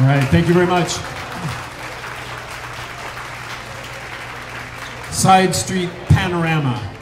All right, thank you very much. Side Street Panorama.